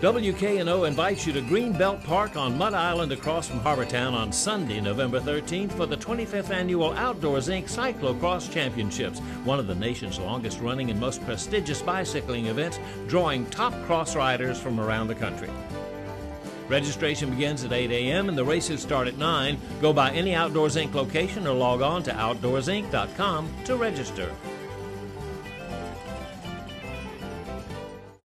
WKNO invites you to Greenbelt Park on Mud Island across from Harbortown on Sunday, November 13th for the 25th annual Outdoors Inc. Cyclocross Championships, one of the nation's longest running and most prestigious bicycling events, drawing top cross riders from around the country. Registration begins at 8 a.m. and the races start at 9. Go by any Outdoors Inc. location or log on to outdoorsinc.com to register.